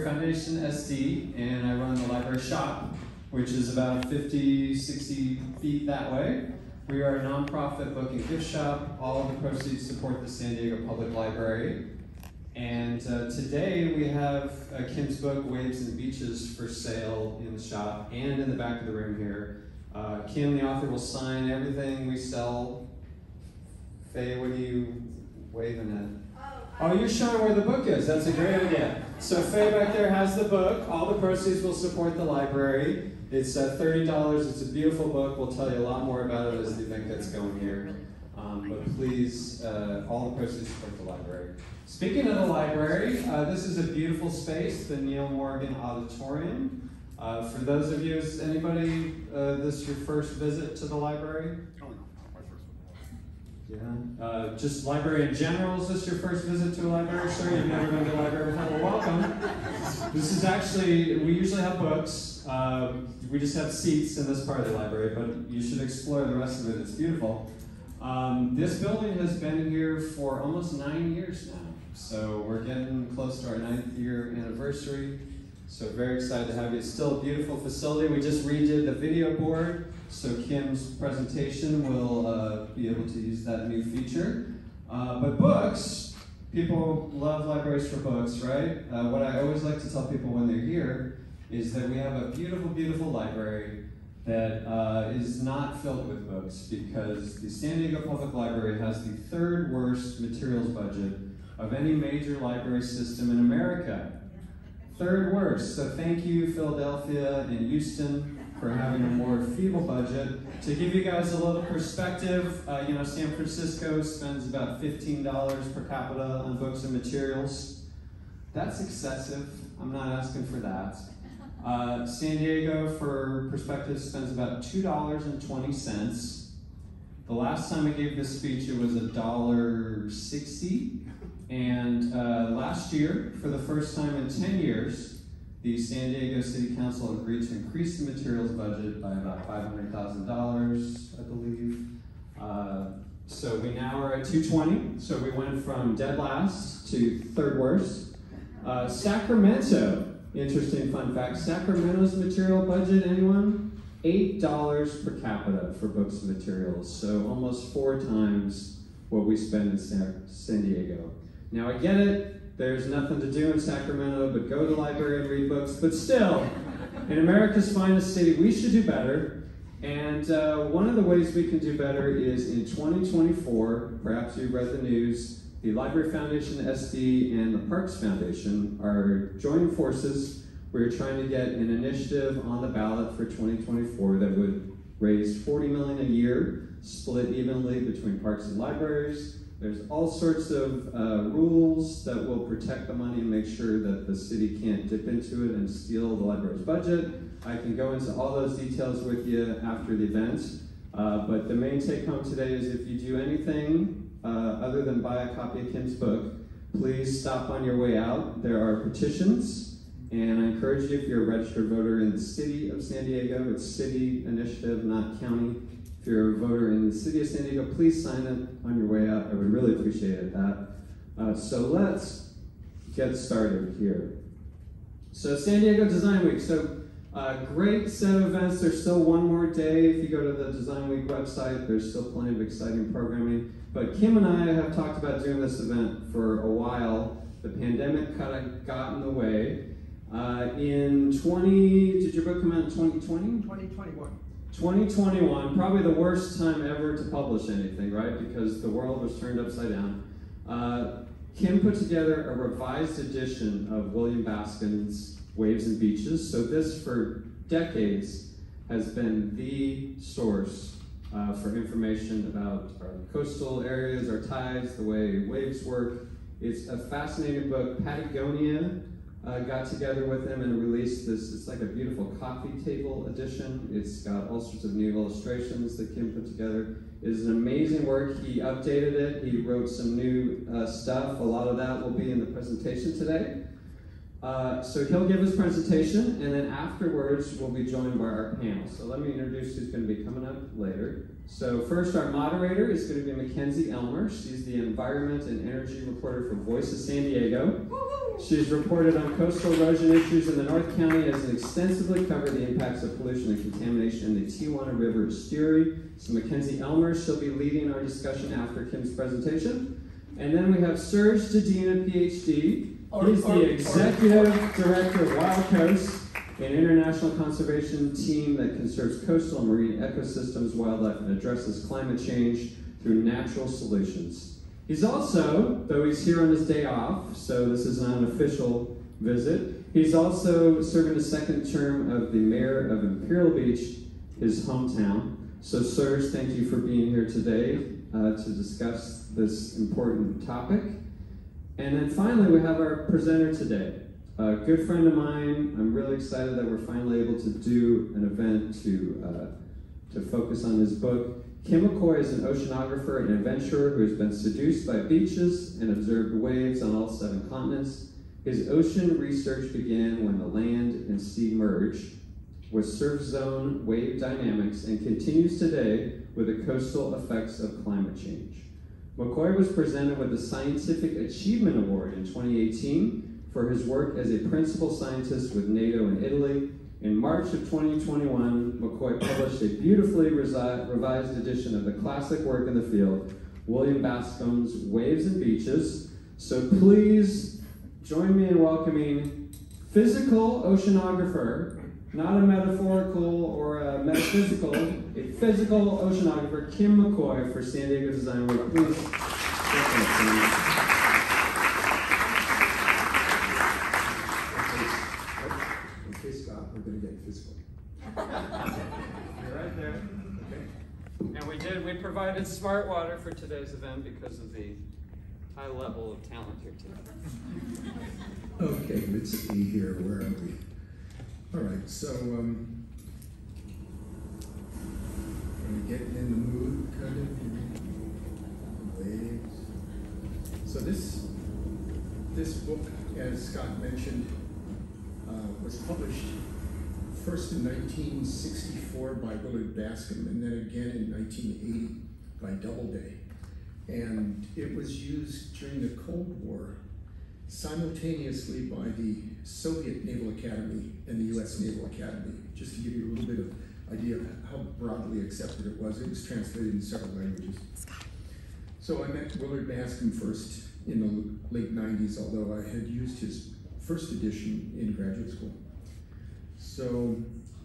Library Foundation SD and I run the library shop, which is about 50, 60 feet that way. We are a nonprofit book and gift shop. All of the proceeds support the San Diego Public Library. And uh, today we have uh, Kim's book, Waves and Beaches, for sale in the shop and in the back of the room here. Uh, Kim, the author, will sign everything we sell. Faye, what are you waving at? Oh, you're showing where the book is. That's a great idea. So Faye back there has the book. All the proceeds will support the library. It's uh, $30. It's a beautiful book. We'll tell you a lot more about it as the event gets going here. Um, but please, uh, all the proceeds support the library. Speaking of the library, uh, this is a beautiful space, the Neil Morgan Auditorium. Uh, for those of you, is anybody uh, this your first visit to the library? Oh, no, my first Yeah. Uh, just library in general, is this your first visit to a library, sir? You've never been to a library before? Well, welcome. This is actually, we usually have books. Um, we just have seats in this part of the library, but you should explore the rest of it. It's beautiful. Um, this building has been here for almost nine years now. So we're getting close to our ninth year anniversary. So very excited to have you. It's still a beautiful facility. We just redid the video board, so Kim's presentation will uh, be able to use that new feature. Uh, but books, people love libraries for books, right? Uh, what I always like to tell people when they're here is that we have a beautiful, beautiful library that uh, is not filled with books because the San Diego Public Library has the third worst materials budget of any major library system in America. Third worst. So thank you, Philadelphia and Houston, for having a more feeble budget. To give you guys a little perspective, uh, you know, San Francisco spends about $15 per capita on books and materials. That's excessive. I'm not asking for that. Uh, San Diego, for perspective, spends about $2.20. The last time I gave this speech, it was $1.60. And uh, last year, for the first time in 10 years, the San Diego City Council agreed to increase the materials budget by about $500,000, I believe. Uh, so we now are at 220. So we went from dead last to third worst. Uh, Sacramento, interesting fun fact. Sacramento's material budget, anyone? $8 per capita for books and materials. So almost four times what we spend in San Diego. Now I get it, there's nothing to do in Sacramento but go to the library and read books, but still, in America's finest city, we should do better. And uh, one of the ways we can do better is in 2024, perhaps you read the news, the Library Foundation, SD, and the Parks Foundation are joining forces. We're trying to get an initiative on the ballot for 2024 that would raise 40 million a year, split evenly between parks and libraries. There's all sorts of uh, rules that will protect the money and make sure that the city can't dip into it and steal the library's budget. I can go into all those details with you after the event. Uh, but the main take home today is if you do anything uh, other than buy a copy of Kim's book, please stop on your way out. There are petitions, and I encourage you, if you're a registered voter in the city of San Diego, it's city initiative, not county. If you're a voter in the city of San Diego, please sign it on your way out. I would really appreciate that. Uh, so let's get started here. So San Diego Design Week. So uh, great set of events. There's still one more day. If you go to the Design Week website, there's still plenty of exciting programming. But Kim and I have talked about doing this event for a while. The pandemic kind of got in the way. Uh, in 20, did your book come out in 2020? 2021. 2021, probably the worst time ever to publish anything, right? Because the world was turned upside down. Uh, Kim put together a revised edition of William Bascom's Waves and Beaches. So this, for decades, has been the source uh, for information about our coastal areas, our tides, the way waves work. It's a fascinating book. Patagonia uh, got together with him and released this. It's like a beautiful coffee table edition. It's got all sorts of new illustrations that Kim put together. It is an amazing work. He updated it. He wrote some new uh, stuff. A lot of that will be in the presentation today. Uh, so he'll give his presentation, and then afterwards we'll be joined by our panel. So let me introduce who's going to be coming up later. So first, our moderator is going to be MacKenzie Elmer. She's the environment and energy reporter for Voice of San Diego. She's reported on coastal erosion issues in the North County and has extensively covered the impacts of pollution and contamination in the Tijuana River estuary. So MacKenzie Elmer, she'll be leading our discussion after Kim's presentation. And then we have Serge Dedina, PhD. He's the executive director of Wild Coast, an international conservation team that conserves coastal and marine ecosystems, wildlife, and addresses climate change through natural solutions. He's also, though he's here on his day off, so this is not an official visit, he's also serving a second term of the mayor of Imperial Beach, his hometown. So, Serge, thank you for being here today uh, to discuss this important topic. And then finally, we have our presenter today, a good friend of mine. I'm really excited that we're finally able to do an event to, uh, to focus on his book. Kim McCoy is an oceanographer and adventurer who has been seduced by beaches and observed waves on all seven continents. His ocean research began when the land and sea merge with surf zone wave dynamics and continues today with the coastal effects of climate change. McCoy was presented with the Scientific Achievement Award in 2018 for his work as a principal scientist with NATO in Italy. In March of 2021, McCoy published a beautifully revised edition of the classic work in the field, William Bascom's Waves and Beaches. So please join me in welcoming physical oceanographer not a metaphorical or a metaphysical, a physical oceanographer, Kim McCoy for San Diego Design Week. Please. Okay, Scott, we're going to get physical. You're right there. Okay. And we did, we provided smart water for today's event because of the high level of talent here today. Okay, let's see here. Where are we? All right, so um, getting in the mood, kind of. So this this book, as Scott mentioned, uh, was published first in 1964 by Willard Bascom, and then again in 1980 by Doubleday. And it was used during the Cold War simultaneously by the Soviet Naval Academy and the US Naval Academy, just to give you a little bit of idea of how broadly accepted it was. It was translated in several languages. So I met Willard Bascom first in the late 90s, although I had used his first edition in graduate school. So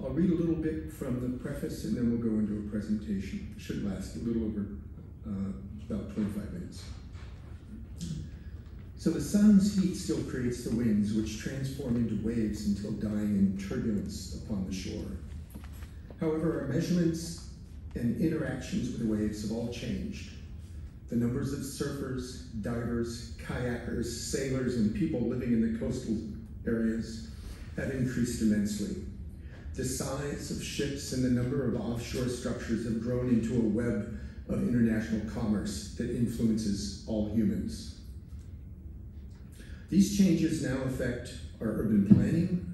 I'll read a little bit from the preface and then we'll go into a presentation. It should last a little over uh, about 25 minutes. So the sun's heat still creates the winds, which transform into waves until dying in turbulence upon the shore. However, our measurements and interactions with the waves have all changed. The numbers of surfers, divers, kayakers, sailors, and people living in the coastal areas have increased immensely. The size of ships and the number of offshore structures have grown into a web of international commerce that influences all humans. These changes now affect our urban planning,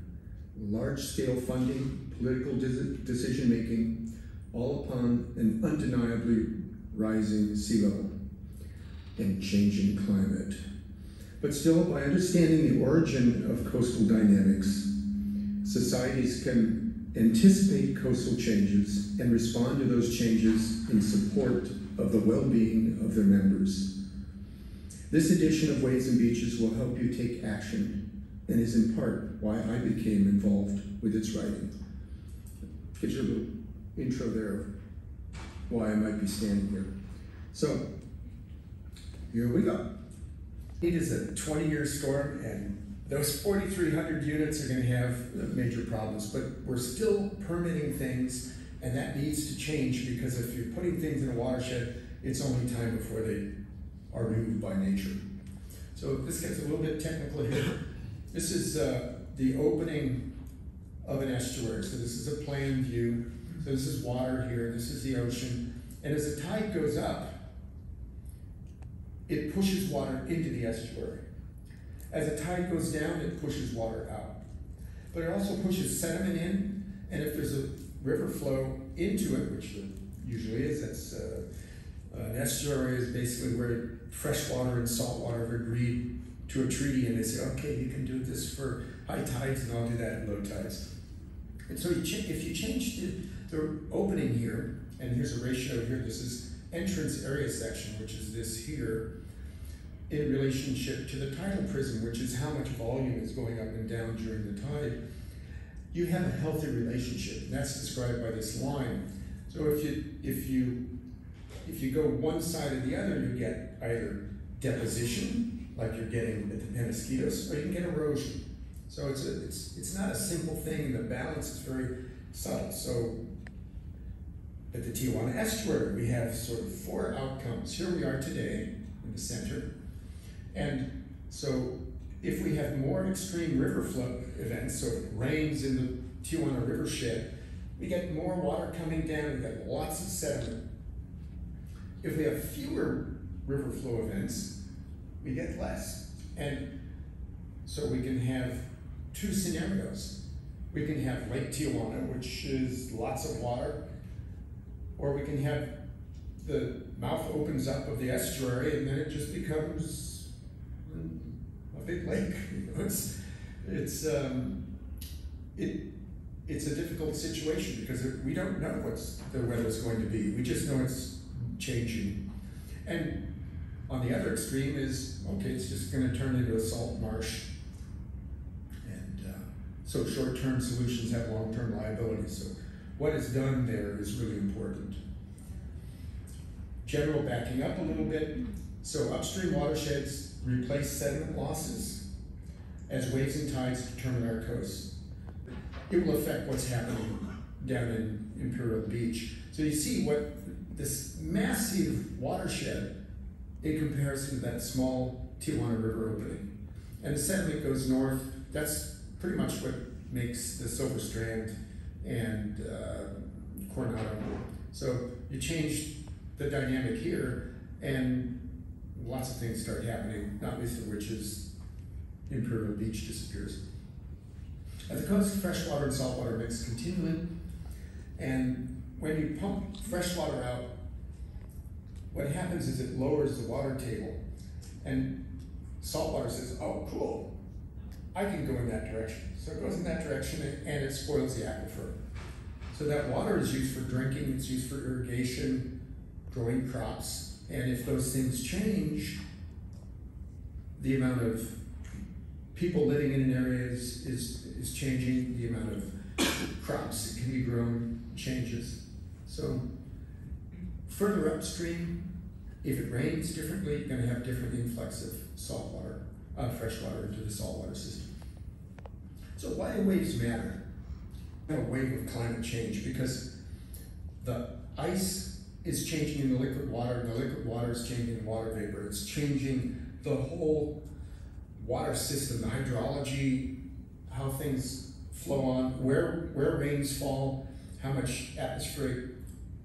large-scale funding, political decision making, all upon an undeniably rising sea level and changing climate. But still, by understanding the origin of coastal dynamics, societies can anticipate coastal changes and respond to those changes in support of the well-being of their members. This edition of Waves and Beaches will help you take action and is in part why I became involved with its writing. Gives you a little intro there of why I might be standing here. So, here we go. It is a 20 year storm, and those 4,300 units are going to have major problems, but we're still permitting things, and that needs to change because if you're putting things in a watershed, it's only time before they are moved by nature. So this gets a little bit technical here. This is uh, the opening of an estuary. So this is a plan view. So this is water here, this is the ocean. And as the tide goes up, it pushes water into the estuary. As the tide goes down, it pushes water out. But it also pushes sediment in, and if there's a river flow into it, which there usually is, that's uh, an estuary is basically where fresh water and saltwater have agreed to a treaty, and they say, okay, you can do this for high tides, and I'll do that at low tides. And so you if you change the, the opening here, and here's a ratio here, this is entrance area section, which is this here, in relationship to the tidal prism, which is how much volume is going up and down during the tide, you have a healthy relationship, and that's described by this line. So if you if you if you go one side or the other, you get either deposition, like you're getting at the Penasquitos, or you can get erosion. So it's a, it's it's not a simple thing, the balance is very subtle. So at the Tijuana estuary, we have sort of four outcomes. Here we are today in the center, and so if we have more extreme river flow events, so it rains in the Tijuana river shed, we get more water coming down, we get lots of sediment. If we have fewer river flow events, we get less. And so we can have two scenarios. We can have Lake Tijuana, which is lots of water, or we can have the mouth opens up of the estuary and then it just becomes a big lake. It's it's um, it it's a difficult situation because we don't know what the weather's going to be. We just know it's changing. And on the other extreme is okay, it's just going to turn into a salt marsh. And uh, so short-term solutions have long-term liabilities. So what is done there is really important. General backing up a little bit. So upstream watersheds replace sediment losses as waves and tides determine our coast. It will affect what's happening down in Imperial Beach. So you see what this massive watershed in comparison to that small Tijuana River opening. And the sediment goes north. That's pretty much what makes the Silver Strand and uh, Coronado. So you change the dynamic here, and lots of things start happening, not least of which is Imperial Beach disappears. At the coast, freshwater and saltwater mix continually, and when you pump fresh water out, what happens is it lowers the water table, and saltwater says, oh, cool, I can go in that direction. So it goes in that direction and it spoils the aquifer. So that water is used for drinking, it's used for irrigation, growing crops, and if those things change, the amount of people living in an area is, is, is changing, the amount of crops that can be grown changes. So further upstream, if it rains differently, you're going to have different influx of salt water, uh, fresh water into the saltwater system. So why do waves matter? A wave of climate change because the ice is changing in the liquid water, and the liquid water is changing in water vapor. It's changing the whole water system, the hydrology, how things flow on, where where rains fall, how much atmospheric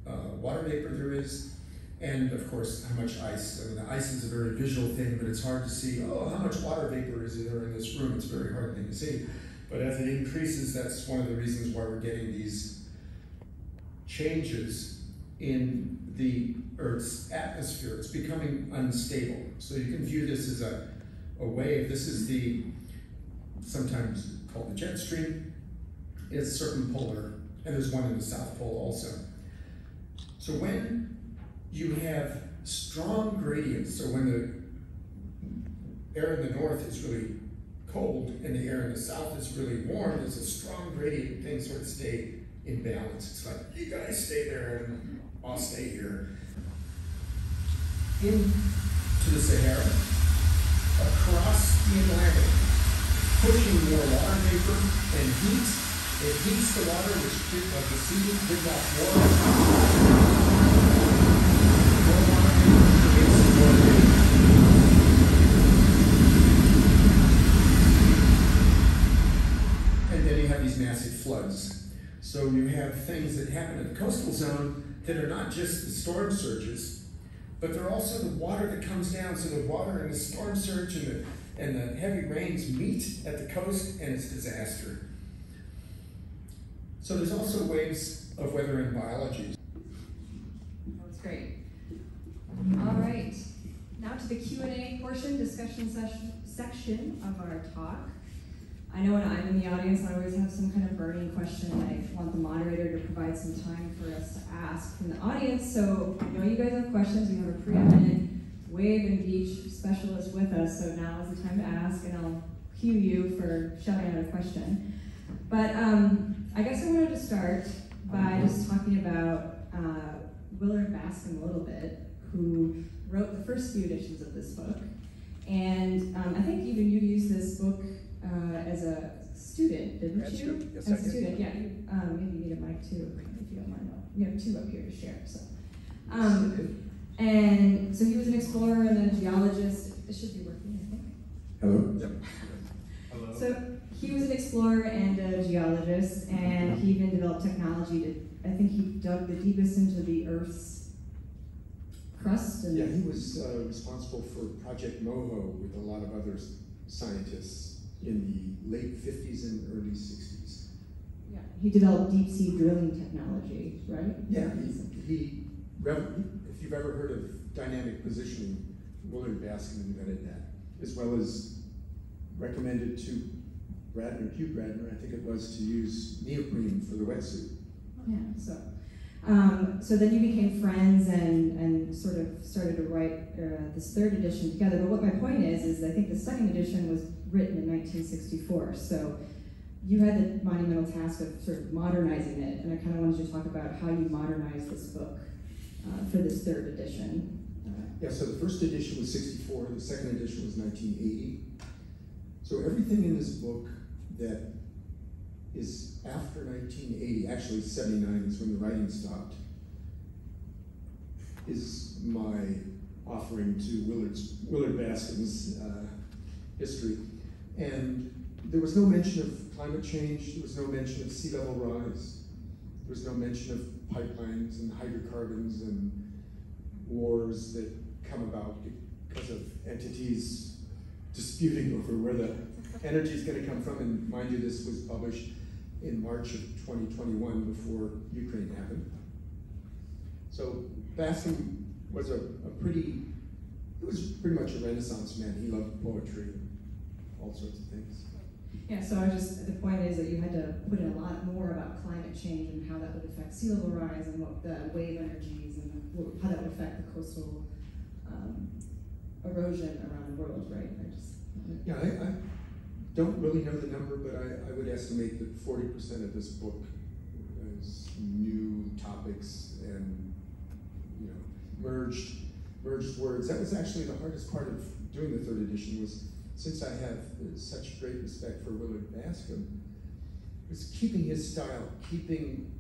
uh, water vapor there is, and of course how much ice. I mean, the ice is a very visual thing, but it's hard to see. Oh, how much water vapor is there in this room? It's a very hard thing to see. But as it increases, that's one of the reasons why we're getting these changes in the Earth's atmosphere. It's becoming unstable. So you can view this as a, a wave. This is the sometimes called the jet stream. It's circumpolar, and there's one in the South Pole also. So when you have strong gradients, so when the air in the north is really cold and the air in the south is really warm, there's a strong gradient, things sort of stay in balance. It's like, you guys stay there and I'll stay here. Into the Sahara, across the Atlantic, pushing more water vapor and heat. It heats the water, which did, like the sea did not warm. And then you have these massive floods. So you have things that happen in the coastal zone that are not just the storm surges, but they're also the water that comes down. So the water and the storm surge and the and the heavy rains meet at the coast, and it's disaster. So there's also waves of weather in biology. That's great. All right, now to the Q and A portion, discussion session, section of our talk. I know when I'm in the audience, I always have some kind of burning question. I want the moderator to provide some time for us to ask from the audience. So I know you guys have questions. We have a preeminent wave and beach specialist with us. So now is the time to ask, and I'll cue you for shouting out a question. But um, I guess I wanted to start by just talking about uh, Willard Bascom a little bit, who wrote the first few editions of this book. And um, I think even you used this book uh, as a student, didn't Grad you? student, yes, as I a did. student, yeah. You, um, maybe you need a mic too, if you don't mind. We have two up here to share. So, um, and so he was an explorer and a geologist. It should be working, I think. Hello? Yep. Hello. So he was an explorer and a geologist, and he even developed technology to. I think he dug the deepest into the Earth's crust. And Yeah, he was uh, responsible for Project Moho with a lot of other scientists in the late 50s and early 60s. yeah, he developed deep sea drilling technology, right? Yeah, he, he if you've ever heard of dynamic positioning, Willard Bascom invented that, as well as recommended to Bradner, Hugh Bradner, I think it was, to use neoprene for the wetsuit. Yeah. So, um, so then you became friends and and sort of started to write uh, this third edition together. But what my point is is I think the second edition was written in 1964. So. You had the monumental task of sort of modernizing it, and I kind of wanted you to talk about how you modernized this book uh, for this third edition. Uh, Yeah, so the first edition was 64, the second edition was 1980. So everything in this book that is after 1980, actually 79 is when the writing stopped, is my offering to Willard's, Willard Bascom's uh, history. And there was no mention of climate change, there was no mention of sea level rise, there was no mention of pipelines and hydrocarbons and wars that come about because of entities disputing over where the energy is going to come from. And mind you, this was published in March of 2021 before Ukraine happened. So Bascom was a, a pretty, he was pretty much a Renaissance man. He loved poetry, all sorts of things. Yeah, so I just, the point is that you had to put in a lot more about climate change and how that would affect sea level rise and what the wave energies and how that would affect the coastal um, erosion around the world, right? I just, Yeah, I, I don't really know the number, but I, I would estimate that forty percent of this book is new topics and, you know, merged, merged words. That was actually the hardest part of doing the third edition was, since I have such great respect for Willard Bascom, was keeping his style, keeping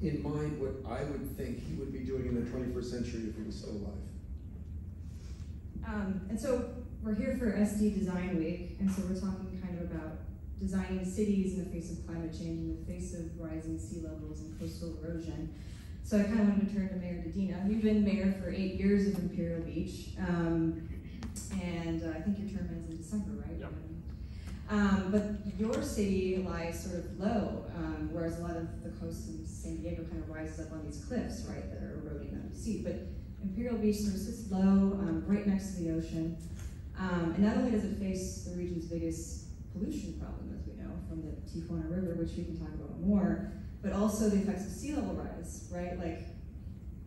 in mind what I would think he would be doing in the twenty-first century if he was still alive. Um, and so we're here for SD Design Week, and so we're talking kind of about designing cities in the face of climate change, in the face of rising sea levels and coastal erosion. So I kind of wanted to turn to Mayor Dedina. You've been mayor for eight years of Imperial Beach, um, and uh, I think your term ends in December, right? Yep. Um, but your city lies sort of low, um, whereas a lot of the coast in San Diego kind of rises up on these cliffs, right, that are eroding out to sea. But Imperial Beach sort of sits low, um, right next to the ocean. Um, and not only does it face the region's biggest pollution problem, as we know, from the Tijuana River, which we can talk about more, but also the effects of sea level rise, right? Like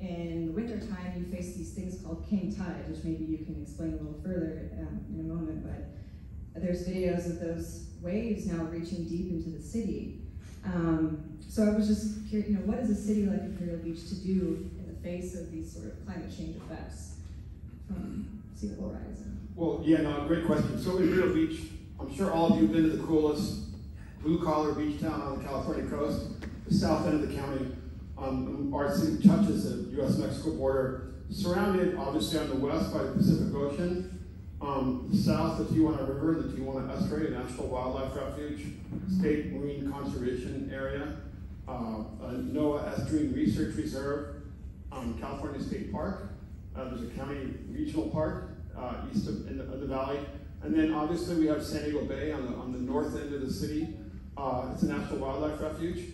in the wintertime, you face these things called king tide, which maybe you can explain a little further um, in a moment, but there's videos of those waves now reaching deep into the city. Um, so I was just curious, you know, what is a city like Imperial Beach to do in the face of these sort of climate change effects from sea level rise? Well, yeah, no, great question. So Imperial Beach, I'm sure all of you have been to the coolest blue collar beach town on the California coast, the south end of the county. Um, our city touches the U.S.-Mexico border, surrounded obviously on the west by the Pacific Ocean, um, south the Tijuana River, the Tijuana Estuary, a National Wildlife Refuge, State Marine Conservation Area, uh, NOAA Estuarine Research Reserve, um, California State Park. Uh, there's a county regional park uh, east of in the, the valley, And then obviously we have San Diego Bay on the, on the north end of the city. Uh, it's a national wildlife refuge.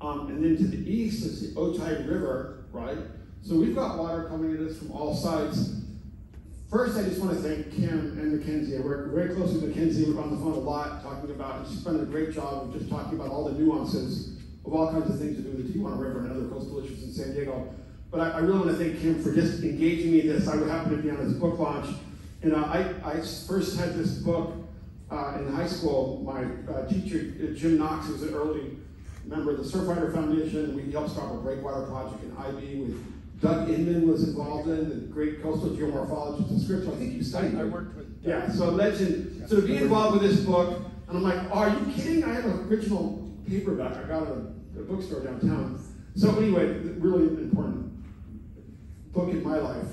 Um, and then to the east is the Otay River, right? So we've got water coming at us from all sides. First, I just want to thank Kim and MacKenzie. I work very closely with MacKenzie. We're on the phone a lot talking about, and she's done a great job of just talking about all the nuances of all kinds of things to do with the Tijuana River and other coastal issues in San Diego. But I, I really want to thank Kim for just engaging me in this. I happened to be on his book launch. And uh, I, I first had this book uh, in high school. My uh, teacher, uh, Jim Knox, was an early member of the Surfrider Foundation. We helped start a breakwater project in IB with Doug Inman was involved in, the great coastal geomorphologist and scripture. I think you studied. I it. worked with. Yeah, so legend. So to be involved with this book, and I'm like, are you kidding? I have an original paperback. I got it at a bookstore downtown. So anyway, really important book in my life.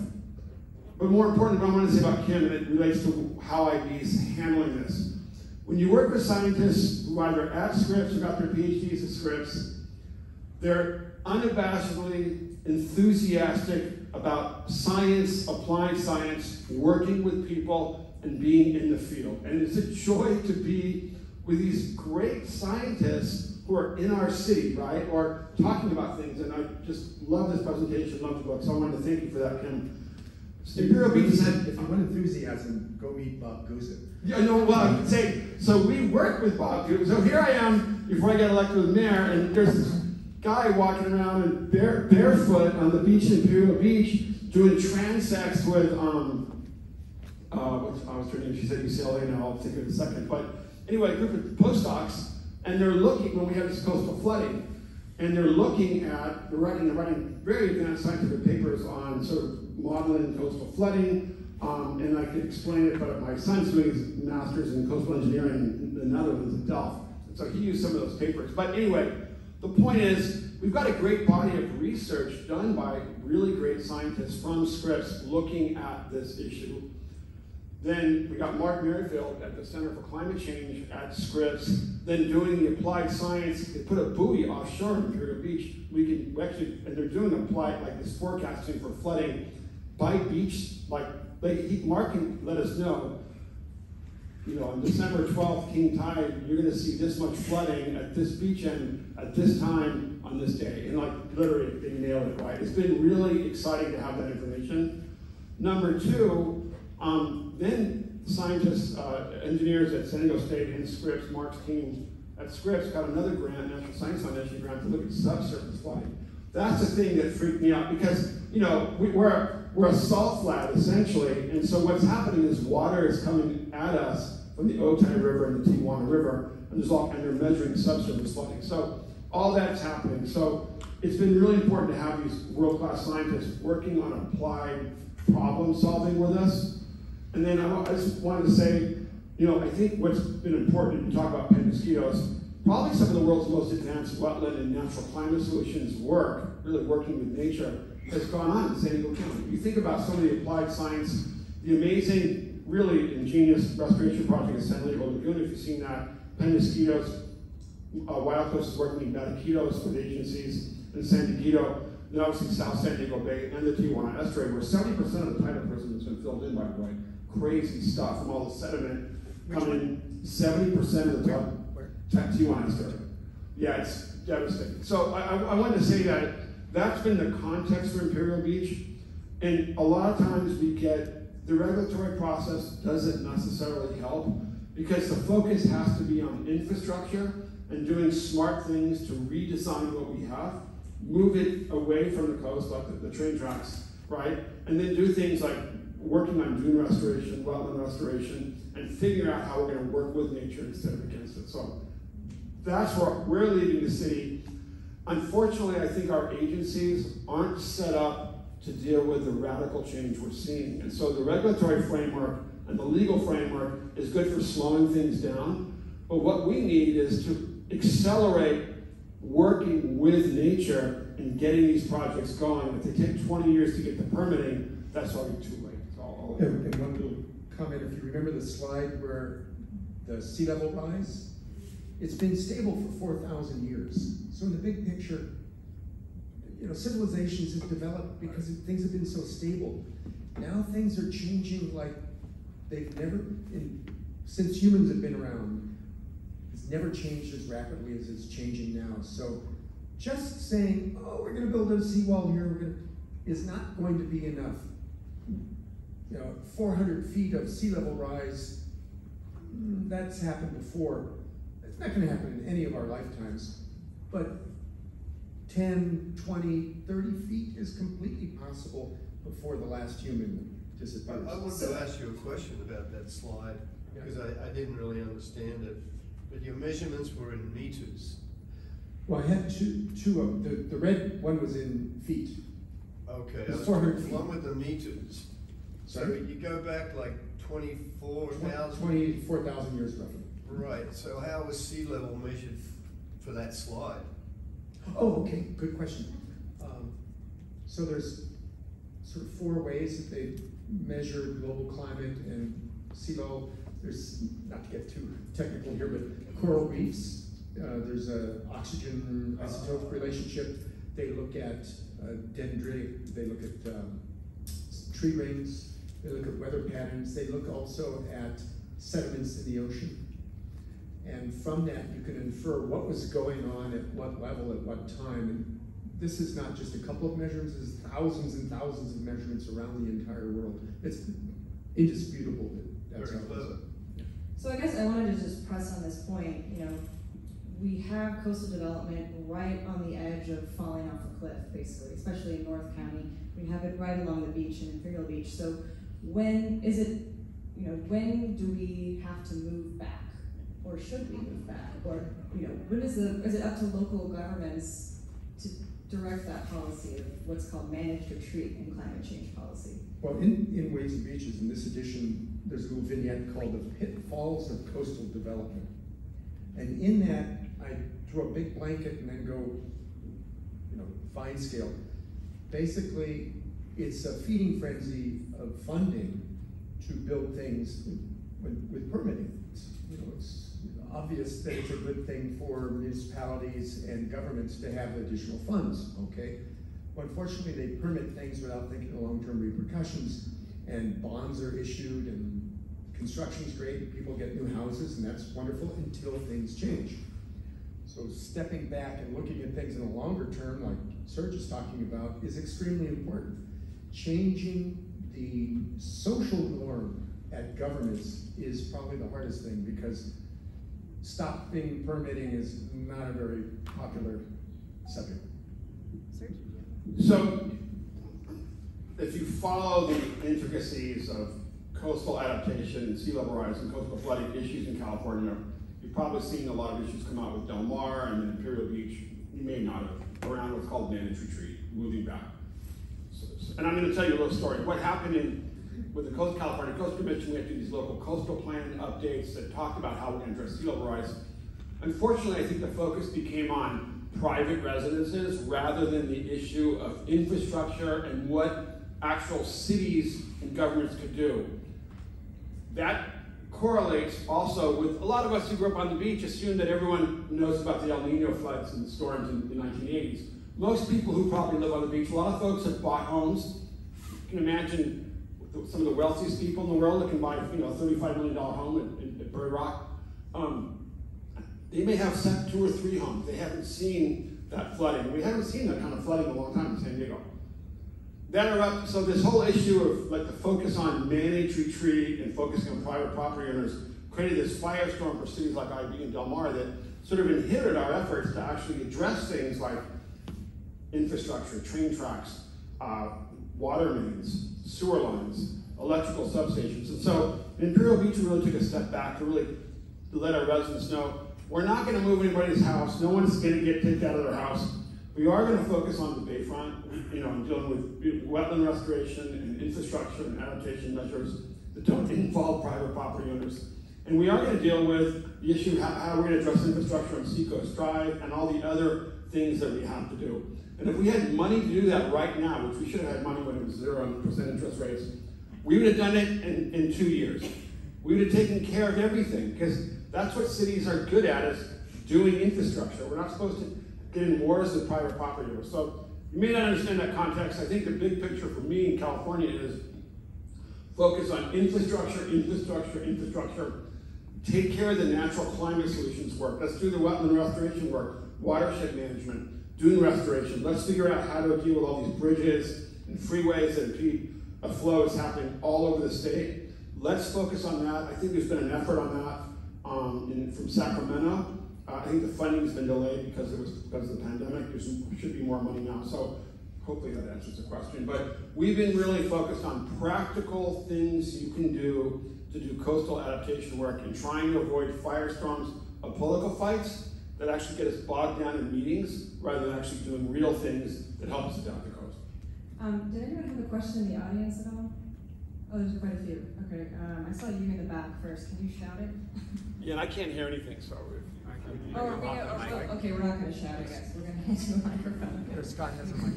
But more important, what I want to say about Kim, and it relates to how IB is handling this. When you work with scientists who either at Scripps or got their PhDs at Scripps, they're unabashedly enthusiastic about science, applying science, working with people, and being in the field. And it's a joy to be with these great scientists who are in our city, right? Or talking about things. And I just love this presentation, love the book. So I wanted to thank you for that, Kim. Imperial Beach is If you want enthusiasm, go meet Bob Guza. yeah, no, well, I can say, so we work with Bob. So here I am before I got elected as mayor, and there's this guy walking around in bare, barefoot on the beach in Imperial Beach doing transects with, um, uh, what's, I was her name, she said UCLA now, I'll take it in a second. But anyway, a group of postdocs, and they're looking, when we have this coastal flooding, and they're looking at, they're writing, they're writing very advanced scientific papers on sort of modeling coastal flooding, um, and I could explain it, but my son's doing his master's in coastal engineering in the Netherlands at Delft. So he used some of those papers. But anyway, the point is, we've got a great body of research done by really great scientists from Scripps looking at this issue. Then we got Mark Merrifield at the Center for Climate Change at Scripps, then doing the applied science. They put a buoy offshore in Imperial Beach. We can we actually, and they're doing applied like this forecasting for flooding by beach. Like they, can let us know. You know, on December 12th, King Tide, you're going to see this much flooding at this beach end at this time on this day. And like literally, they nailed it right. It's been really exciting to have that information. Number two, um, then scientists, uh, engineers at San Diego State and Scripps, Mark's team at Scripps got another grant, National Science Foundation grant, to look at subsurface flooding. That's the thing that freaked me out because, you know, we, we're, we're a salt flat essentially, and so what's happening is water is coming at us from the Otay River and the Tijuana River, and there's all, they're measuring subsurface flooding. So all that's happening. So it's been really important to have these world-class scientists working on applied problem solving with us. And then I, I just wanted to say, you know, I think what's been important to talk about Penasquitos, probably some of the world's most advanced wetland and natural climate solutions work, really working with nature, has gone on in San Diego County. You think about some of the applied science, the amazing, really ingenious restoration project in San Dieguito Lagoon, if you've seen that, Penasquitos, uh, Wild Coast is working with Batiquitos with agencies in San Diego, then obviously South San Diego Bay and the Tijuana Estuary, where 70% of the tidal prism has been filled in by the way. Crazy stuff from all the sediment coming, in. 70% of the Where? Tijuana Estuary. Yeah, it's devastating. So I, I, I wanted to say that that's been the context for Imperial Beach. And a lot of times we get the regulatory process doesn't necessarily help because the focus has to be on infrastructure and doing smart things to redesign what we have, move it away from the coast, like the, the train tracks, right? And then do things like working on dune restoration, wetland restoration, and figure out how we're going to work with nature instead of against it. So that's where we're leading the city. Unfortunately, I think our agencies aren't set up to deal with the radical change we're seeing. And so the regulatory framework and the legal framework is good for slowing things down. But what we need is to accelerate working with nature and getting these projects going. If they take 20 years to get the permitting, that's already too late. So I'll- I'll- And, and one little comment, if you remember the slide where the sea level rise, it's been stable for four thousand years. So in the big picture, you know, civilizations have developed because things have been so stable. Now things are changing like they've never, in since humans have been around, it's never changed as rapidly as it's changing now. So just saying, oh, we're gonna build a seawall here, we're gonna, is not going to be enough. You know, four hundred feet of sea level rise, mm, that's happened before. It's not gonna happen in any of our lifetimes, but 10, 20, 30 feet is completely possible before the last human disappears. I wanted to ask you a question about that slide, because I, I didn't really understand it. But your measurements were in meters. Well, I had two, two of, the, the red one was in feet. Okay. I was- 400 the feet. One with the meters. So Sorry? you go back like twenty-four thousand? Twenty-four thousand years roughly. Right, so how was sea level measured for that slide? Oh, okay, good question. Um, So there's sort of four ways that they measure global climate and sea level. There's, not to get too technical here, but coral reefs, uh, there's a oxygen isotope relationship. They look at uh, dendritic, they look at um, tree rings, they look at weather patterns, they look also at sediments in the ocean. And from that, you can infer what was going on at what level at what time. And this is not just a couple of measurements, it's thousands and thousands of measurements around the entire world. It's indisputable that that's how Very it was. So I guess I wanted to just press on this point, you know, we have coastal development right on the edge of falling off a cliff, basically, especially in North County. We have it right along the beach in Imperial Beach. So when is it, you know, when do we have to move back? Or should we move back? Or, you know, when is the, is it up to local governments to direct that policy of what's called managed retreat and climate change policy? Well, in, in Waves and Beaches, in this edition, there's a little vignette called The Pitfalls of Coastal Development. And in that, I drew a big blanket and then go, you know, fine scale. Basically, it's a feeding frenzy of funding to build things with, with permitting. It's, You know, it's obvious that it's a good thing for municipalities and governments to have additional funds, okay? But Unfortunately, they permit things without thinking of long-term repercussions, and bonds are issued, and construction's great, people get new houses, and that's wonderful until things change. So stepping back and looking at things in a longer term, like Serge is talking about, is extremely important. Changing the social norm at governments is probably the hardest thing, because stopping permitting is not a very popular subject. So, if you follow the intricacies of coastal adaptation and sea level rise and coastal flooding issues in California, you've probably seen a lot of issues come out with Del Mar and then Imperial Beach. You may not have around what's called managed retreat, moving back. So- so- And I'm going to tell you a little story. What happened in with the Coast California Coast Commission? We had to do these local coastal plan updates that talked about how we're going to address sea level rise. Unfortunately, I think the focus became on private residences rather than the issue of infrastructure and what actual cities and governments could do. That correlates also with a lot of us who grew up on the beach assume that everyone knows about the El Nino floods and storms in the 1980s. Most people who probably live on the beach, a lot of folks have bought homes. You can imagine some of the wealthiest people in the world that can buy, you know, a $35 million home at, at Bird Rock. Um, they may have set two or three homes. They haven't seen that flooding. We haven't seen that kind of flooding in a long time in San Diego. That are so this whole issue of like the focus on managed retreat and focusing on private property owners created this firestorm for cities like IB and Del Mar that sort of inhibited our efforts to actually address things like infrastructure, train tracks, uh, water mains, sewer lines, electrical substations. And so Imperial Beach really took a step back to really let our residents know we're not going to move anybody's house. No one's going to get kicked out of their house. We are going to focus on the bayfront, you know, dealing with wetland restoration and infrastructure and adaptation measures that don't involve private property owners. And we are going to deal with the issue of how, how we're going to address infrastructure on Seacoast Drive and all the other things that we have to do. And if we had money to do that right now, which we should have had money when it was zero percent interest rates, we would have done it in, in two years. We would have taken care of everything because that's what cities are good at is doing infrastructure. We're not supposed to get in wars with private property owners. So you may not understand that context. I think the big picture for me in California is focus on infrastructure, infrastructure, infrastructure. take care of the natural climate solutions work. Let's do the wetland restoration work, watershed management, dune restoration. Let's figure out how to deal with all these bridges and freeways that a flow is happening all over the state. Let's focus on that. I think there's been an effort on that um, in, from Sacramento. Uh, I think the funding's been delayed because it was because of the pandemic. There should be more money now. So hopefully that answers the question. But we've been really focused on practical things you can do to do coastal adaptation work and trying to avoid firestorms of political fights that actually get us bogged down in meetings rather than actually doing real things that help us adapt the coast. Um, did anyone have a question in the audience at all? Oh, there's quite a few. Okay, um, I saw you in the back first. Can you shout it? Yeah, and I can't hear anything, so. Oh, are we, oh, okay, we're not gonna shout, I guess. We're gonna hand you a microphone. Here, Scott has a mic.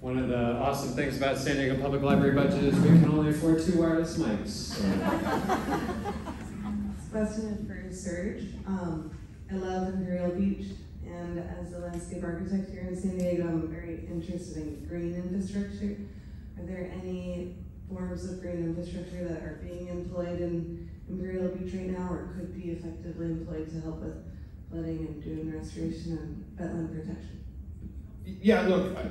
One of the awesome things about San Diego Public Library budget is we can only afford two wireless mics. So. This question for Serge. Um, I love Imperial Beach, and as a landscape architect here in San Diego, I'm very interested in green infrastructure. Are there any forms of green infrastructure that are being employed in Imperial Beach right now, or could be effectively employed to help with flooding and dune restoration and wetland protection? Yeah, look, I,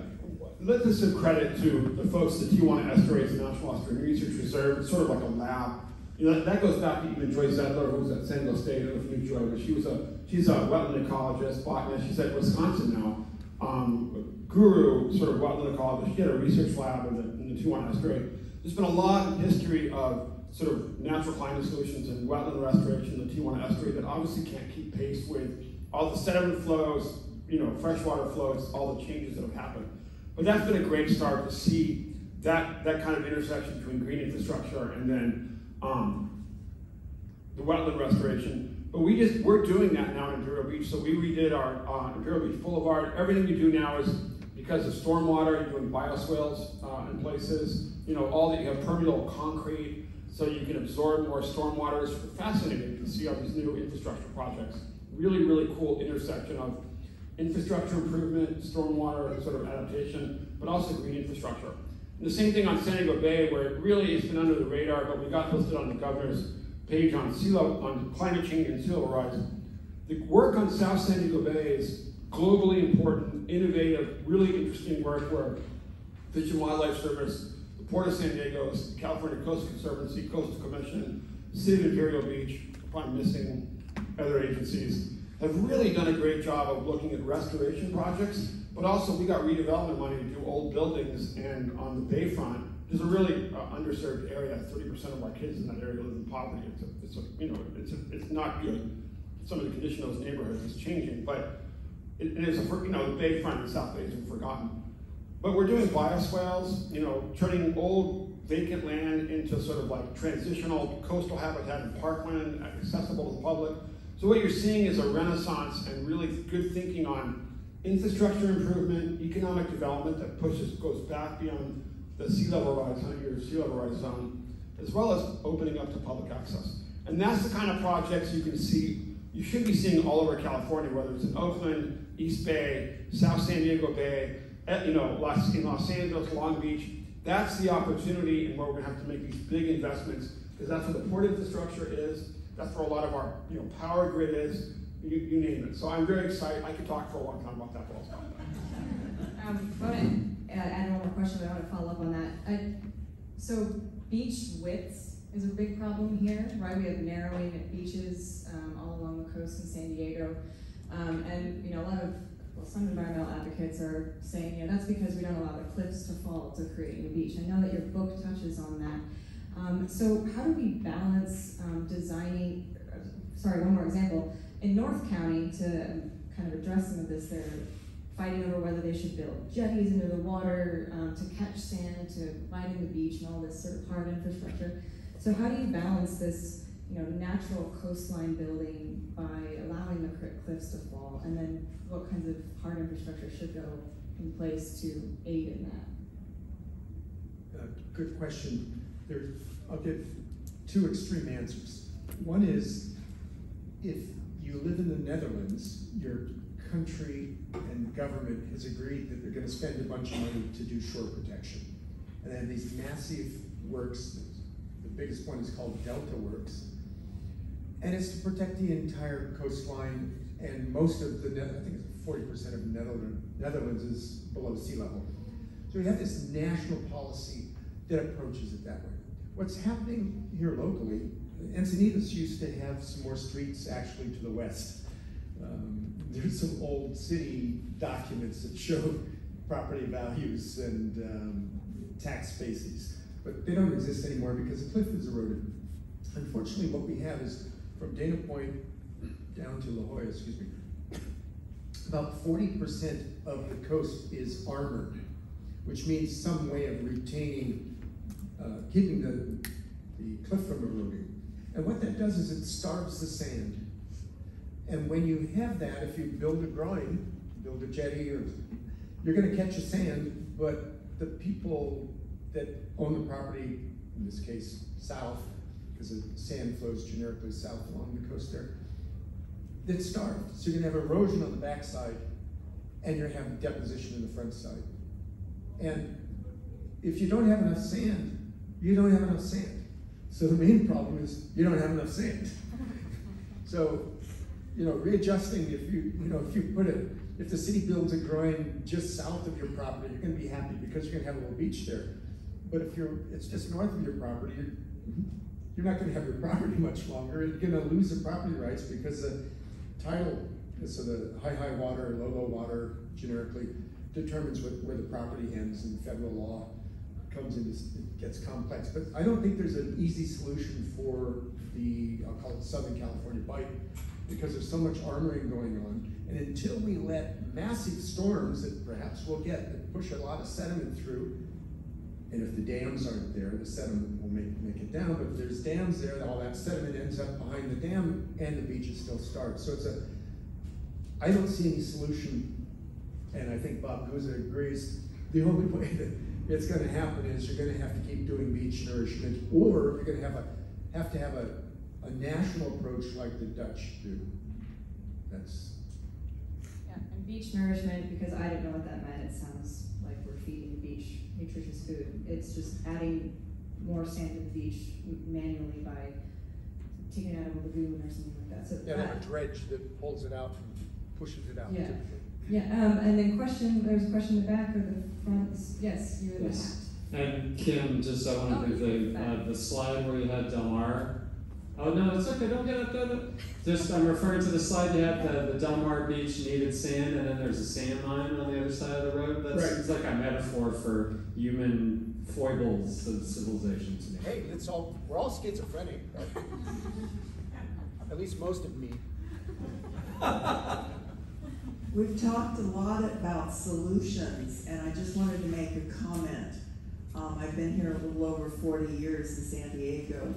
let this give credit to the folks at Tijuana Estuaries National Estuary Research Reserve. It's sort of like a lab. You know, that, goes back to even Joyce Zedler, who was at San Diego State. If you but she was a she's a wetland ecologist, botanist. She's at Wisconsin now. Um, guru, sort of wetland ecologist. She had a research lab in the, in the Tijuana Estuary. There's been a lot of history of sort of natural climate solutions and wetland restoration in the Tijuana Estuary that obviously can't keep pace with all the sediment flows, you know, freshwater flows, all the changes that have happened. But that's been a great start to see that, that kind of intersection between green infrastructure and then um, the wetland restoration. But we just, we're doing that now in Imperial Beach. So we redid our uh, Imperial Beach Boulevard. Everything you do now is because of stormwater, you're doing bioswales uh, in places. You know, all that you have permeable concrete so you can absorb more stormwater. It's fascinating to see all these new infrastructure projects. Really, really cool intersection of infrastructure improvement, stormwater sort of adaptation, but also green infrastructure. And the same thing on San Diego Bay, where it really has been under the radar, but we got listed on the governor's page on sea level, on climate change and sea level rise. The work on South San Diego Bay is globally important, innovative, really interesting work where Fish and Wildlife Service, the Port of San Diego, California Coast Conservancy, Coastal Commission, City of Imperial Beach, probably missing other agencies, have really done a great job of looking at restoration projects, but also we got redevelopment money to do old buildings and on the bayfront, there's a really uh, underserved area. 30% of our kids in that area live in poverty. It's a, it's a you know, it's a, it's not good. Some of the condition of those neighborhoods is changing, but it, it is a, you know, the bayfront in South Bay is forgotten. But we're doing bioswales, you know, turning old vacant land into sort of like transitional coastal habitat and parkland accessible to the public. So what you're seeing is a renaissance and really good thinking on infrastructure improvement, economic development that pushes, goes back beyond the sea level rise, 100 year sea level rise zone, as well as opening up to public access. And that's the kind of projects you can see, you should be seeing all over California, whether it's in Oakland, East Bay, South San Diego Bay, eh, you know, Los, in Los Angeles, Long Beach. That's the opportunity and where we're gonna have to make these big investments, because that's where the port infrastructure is, that's where a lot of our you know, power grid is, you, you name it. So I'm very excited. I could talk for a long time about that also. Um, I want to add one more question, but I want to follow up on that. I, so beach widths is a big problem here, right? We have narrowing at beaches um, all along the coast in San Diego. Um, and, you know, a lot of, well, some environmental advocates are saying, you know, that's because we don't allow the cliffs to fall to create a beach. I know that your book touches on that. Um, so how do we balance um, designing, uh, sorry, one more example. In North County, to kind of address some of this, they're fighting over whether they should build jetties into the water um, to catch sand, to widen the beach, and all this sort of hard infrastructure. So how do you balance this, you know, natural coastline building by allowing the cliffs to fall, and then what kinds of hard infrastructure should go in place to aid in that? Uh, good question there, I'll give two extreme answers. One is if you live in the Netherlands, your country and government has agreed that they're going to spend a bunch of money to do shore protection. And then these massive works, the biggest one is called Delta Works. And it's to protect the entire coastline and most of the, I think it's forty percent of Netherlands, Netherlands is below sea level. So we have this national policy that approaches it that way. What's happening here locally, Encinitas used to have some more streets actually to the west. Um, there's some old city documents that show property values and um, tax bases, but they don't exist anymore because the cliff is eroded. Unfortunately, what we have is from Dana Point down to La Jolla, excuse me, about forty percent of the coast is armored, which means some way of retaining, uh, keeping the, the cliff from eroding. And what that does is it starves the sand. And when you have that, if you build a groin, build a jetty, or you're going to catch the sand, but the people that own the property, in this case south, because the sand flows generically south along the coast there, that's starved. So you're going to have erosion on the backside, and you're going to have deposition in the front side. And if you don't have enough sand, you don't have enough sand. So the main problem is you don't have enough sand. So, you know, readjusting, if you, you know, if you put it, if the city builds a groin just south of your property, you're gonna be happy because you're gonna have a little beach there. But if you're, it's just north of your property, you're, you're not gonna have your property much longer. You're gonna lose the property rights because the title, so the high, high water, low, low water generically determines what, where the property ends in federal law comes it gets complex. But I don't think there's an easy solution for the, I'll call it Southern California Bight, because there's so much armoring going on. And until we let massive storms that perhaps we'll get that push a lot of sediment through, and if the dams aren't there, the sediment will make, make it down. But if there's dams there, all that sediment ends up behind the dam and the beaches still starved. So it's a, I don't see any solution, and I think Bob Guza agrees, the only way that it's gonna happen is you're gonna have to keep doing beach nourishment, or you're gonna have a, have to have a, a national approach like the Dutch do. That's, Yeah, and beach nourishment, because I didn't know what that meant, it sounds like we're feeding the beach nutritious food. It's just adding more sand to the beach manually by taking it out of a lagoon or something like that, so. yeah, they have that- a dredge that pulls it out and pushes it out Yeah. typically. Yeah, um, and then question, there's a question in the back or the front, yes, you were the Yes. And Kim, just I wanted to do the, uh, the slide where you had Del Mar. Oh, no, it's okay, don't get up there. Just, I'm referring to the slide, you had the, the Del Mar Beach needed sand, and then there's a sand mine on the other side of the road. That Right. seems like a metaphor for human foibles of civilization to me. Hey, it's all, we're all schizophrenic, right? At least most of me. We've talked a lot about solutions, and I just wanted to make a comment. Um, I've been here a little over forty years in San Diego,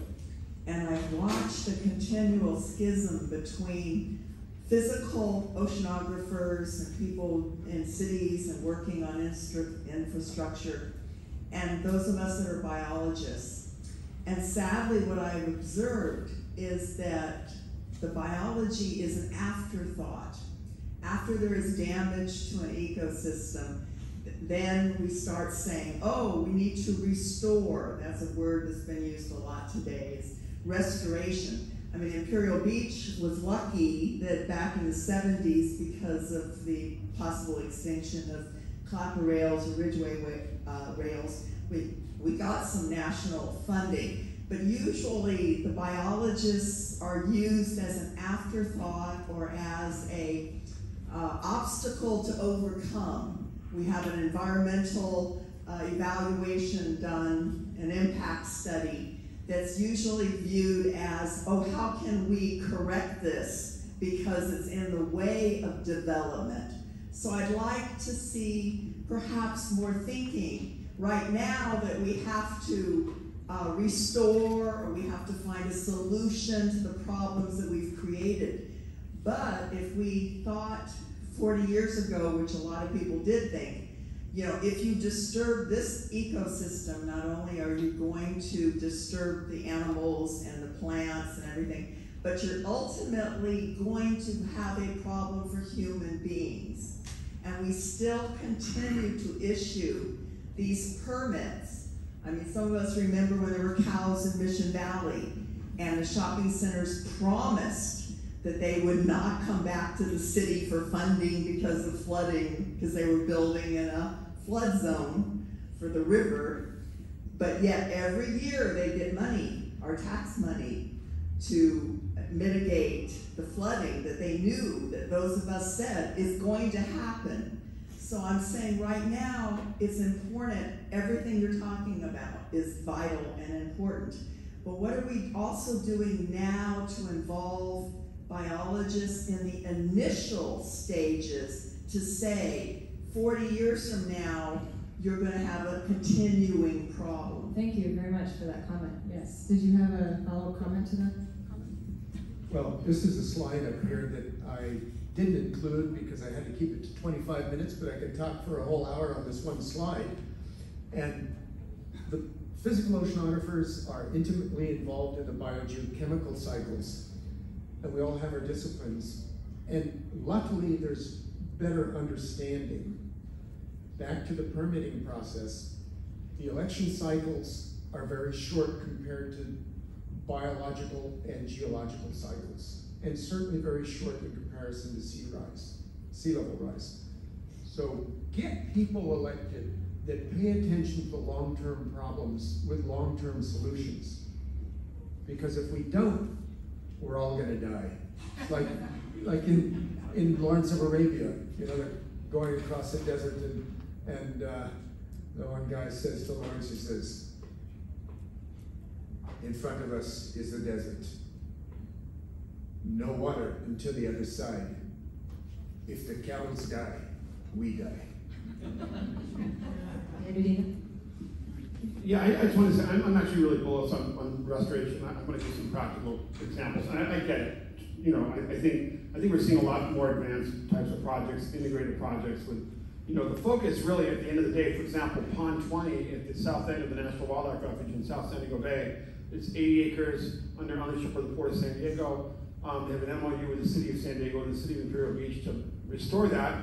and I've watched the continual schism between physical oceanographers and people in cities and working on infrastructure, and those of us that are biologists. And sadly, what I've observed is that the biology is an afterthought after there is damage to an ecosystem, then we start saying, oh, we need to restore. That's a word that's been used a lot today, is restoration. I mean, Imperial Beach was lucky that back in the 70s, because of the possible extinction of clapper rails or Ridgway uh, rails, we, we got some national funding. But usually the biologists are used as an afterthought or as a uh, obstacle to overcome. We have an environmental uh, evaluation done, an impact study that's usually viewed as, oh, how can we correct this because it's in the way of development. So I'd like to see perhaps more thinking right now that we have to uh, restore or we have to find a solution to the problems that we've created. But if we thought 40 years ago, which a lot of people did think, you know, if you disturb this ecosystem, not only are you going to disturb the animals and the plants and everything, but you're ultimately going to have a problem for human beings. And we still continue to issue these permits. I mean, some of us remember when there were cows in Mission Valley and the shopping centers promised that they would not come back to the city for funding because of flooding, because they were building in a flood zone for the river. But yet every year they get money, our tax money, to mitigate the flooding that they knew that those of us said is going to happen. So I'm saying right now, it's important, everything you're talking about is vital and important. But what are we also doing now to involve biologists in the initial stages to say, 40 years from now, you're gonna have a continuing problem? Thank you very much for that comment. Yes. Did you have a follow-up comment to that? Well, this is a slide up here that I didn't include because I had to keep it to twenty-five minutes, but I could talk for a whole hour on this one slide. And the physical oceanographers are intimately involved in the biogeochemical cycles, and we all have our disciplines. And luckily, there's better understanding. Back to the permitting process, the election cycles are very short compared to biological and geological cycles, and certainly very short in comparison to sea rise, sea level rise. So get people elected that pay attention to the long-term problems with long-term solutions. Because if we don't, we're all gonna die. Like, like in, in Lawrence of Arabia, you know, going across the desert and, and, uh, the one guy says to Lawrence, he says, in front of us is the desert. No water until the other side. If the cows die, we die. Yeah, I, I just want to say, I'm, I'm actually really bullish on, on restoration. I- I'm going to give some practical examples. And I, I get it. You know, I, I think I think we're seeing a lot more advanced types of projects, integrated projects with, you know, the focus really at the end of the day. For example, Pond 20 at the south end of the National Wildlife Refuge in South San Diego Bay. It's 80 acres under ownership of the Port of San Diego. Um, they have an MOU with the city of San Diego and the city of Imperial Beach to restore that.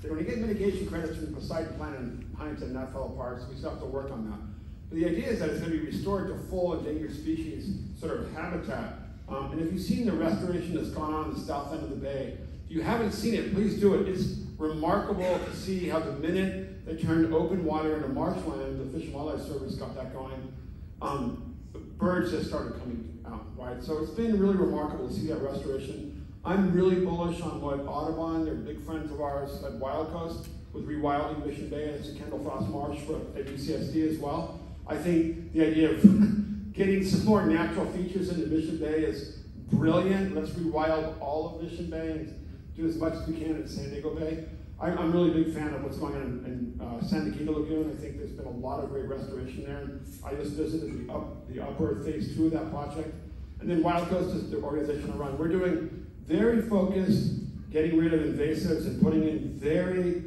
They're going to get mitigation credits from the Poseidon Plan and in Huntington, that fell apart, so we still have to work on that. But the idea is that it's going to be restored to full endangered species sort of habitat. Um, and if you've seen the restoration that's gone on in the south end of the bay, if you haven't seen it, please do it. It's remarkable to see how the minute they turned open water into marshland, the Fish and Wildlife Service got that going, um, birds just started coming out, right? So it's been really remarkable to see that restoration. I'm really bullish on what Audubon, they're big friends of ours at Wild Coast, with rewilding Mission Bay, and it's a Kendall Frost Marsh for at UCSD as well. I think the idea of getting some more natural features into Mission Bay is brilliant. Let's rewild all of Mission Bay and do as much as we can in San Diego Bay. I, I'm really a big fan of what's going on in, in uh, San Dieguito Lagoon. I think there's been a lot of great restoration there. I just visited the, up, the upper phase two of that project. And then Wild Coast is the organization I run. We're doing very focused, getting rid of invasives and putting in very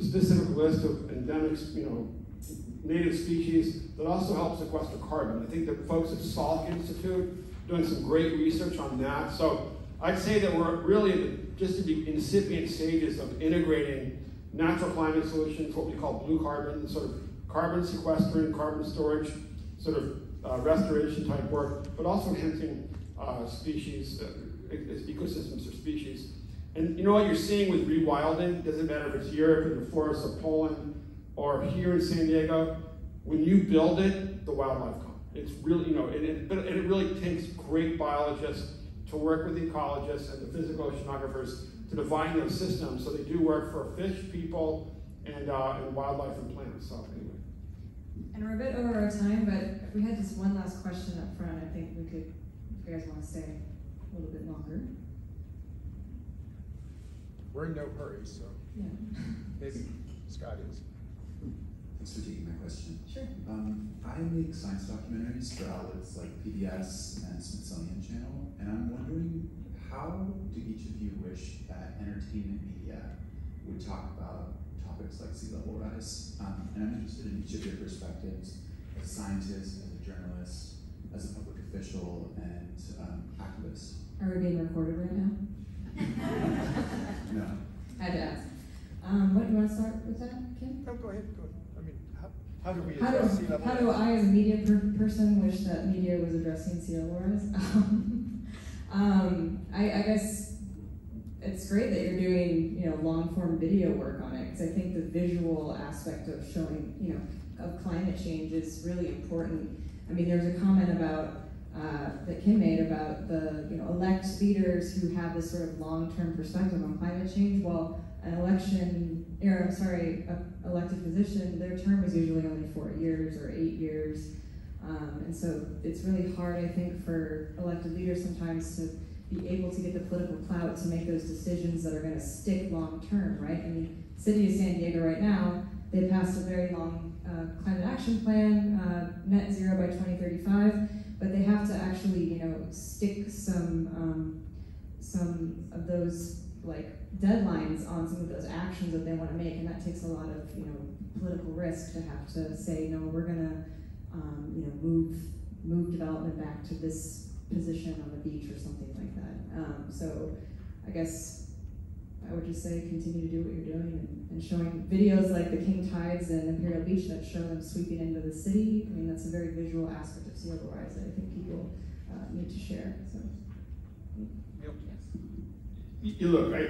specific list of endemics, you know, native species that also help sequester carbon. I think the folks at Salk Institute doing some great research on that. So I'd say that we're really just in the incipient stages of integrating natural climate solutions, what we call blue carbon, sort of carbon sequestering, carbon storage, sort of uh, restoration type work, but also enhancing uh, species, uh, ecosystems or species. And you know what you're seeing with rewilding, doesn't matter if it's Europe or the forests of Poland or here in San Diego, when you build it, the wildlife come. It's really, you know, and it, but, and it really takes great biologists to work with the ecologists and the physical oceanographers to define those systems so they do work for fish, people, and, uh, and wildlife and plants. So anyway. And we're a bit over our time, but if we had just one last question up front, I think we could, if you guys want to stay a little bit longer. We're in no hurry, so Yeah. maybe Scott is. Thanks for taking my question. Sure. Um, I make science documentaries for outlets like PBS and Smithsonian Channel, and I'm wondering how do each of you wish that entertainment media would talk about topics like sea level rise? Um, and I'm interested in each of your perspectives as a scientist, as a journalist, as a public official, and um, activist. Are we being recorded right now? No. I Had to ask. Um, what, you want to start with that, Kim? No, go ahead, go ahead. How, do we How address sea level? how do I, as a media per- person, wish that media was addressing sea level rise? um, I, I guess it's great that you're doing, you know, long form video work on it because I think the visual aspect of showing, you know, of climate change is really important. I mean, there was a comment about uh, that Kim made about the, you know, elect leaders who have this sort of long term perspective on climate change. Well, an election, or I'm sorry, a elected position, their term is usually only four years or eight years. Um, and so it's really hard, I think, for elected leaders sometimes to be able to get the political clout to make those decisions that are going to stick long term, right? I mean, City of San Diego right now, they passed a very long uh, climate action plan, uh, net zero by 2035, but they have to actually, you know, stick some um, some of those like deadlines on some of those actions that they want to make, and that takes a lot of you know political risk to have to say no, we're gonna um, you know move move development back to this position on the beach or something like that. Um, so I guess I would just say continue to do what you're doing and, and showing videos like the King Tides and Imperial Beach that show them sweeping into the city. I mean that's a very visual aspect of sea level rise that I think people uh, need to share. So. You you look, I,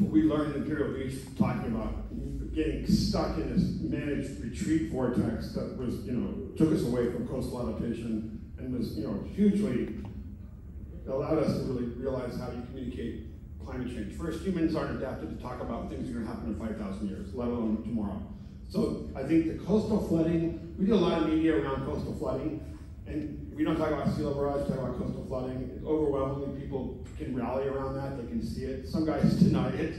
we learned in Imperial Beach talking about getting stuck in this managed retreat vortex that was, you know, took us away from coastal adaptation and was, you know, hugely allowed us to really realize how you communicate climate change. First, humans aren't adapted to talk about things that are going to happen in 5,000 years, let alone tomorrow. So I think the coastal flooding, we did a lot of media around coastal flooding, and we don't talk about sea level rise, we talk about coastal flooding. Overwhelmingly, people can rally around that, they can see it. Some guys deny it.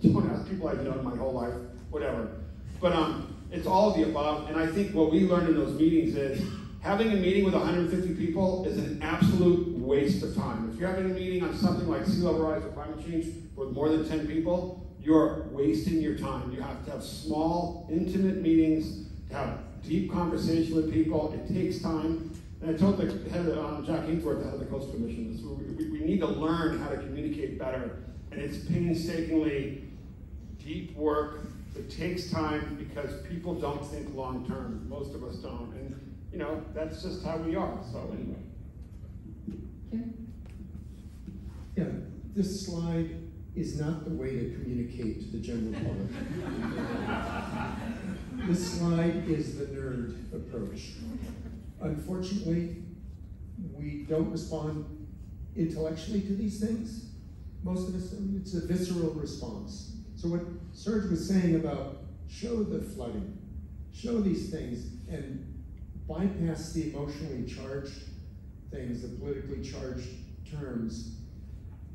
Don't ask people I've known my whole life, whatever. But um, it's all of the above, and I think what we learned in those meetings is having a meeting with 150 people is an absolute waste of time. If you're having a meeting on something like sea level rise or climate change with more than 10 people, you're wasting your time. You have to have small, intimate meetings, to have deep conversation with people. It takes time. And I told the head, of, um, Jack Ainsworth, the head of the Coastal Commission, this, we, we need to learn how to communicate better. And it's painstakingly deep work. It takes time because people don't think long term. Most of us don't. And, you know, that's just how we are. So, anyway. Yeah, this slide is not the way to communicate to the general public. this slide is the nerd approach. Unfortunately, we don't respond intellectually to these things. Most of us, it's a visceral response. So what Serge was saying about show the flooding, show these things, and bypass the emotionally charged things, the politically charged terms,